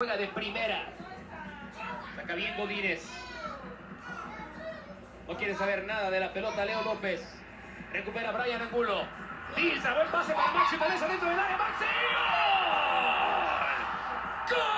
Juega de primera. Saca bien Godínez. No quiere saber nada de la pelota Leo López. Recupera Brian Angulo. Tilsa, buen pase para Maxi Teresa dentro del área. ¡Maxi! ¡Gol! ¡Gol!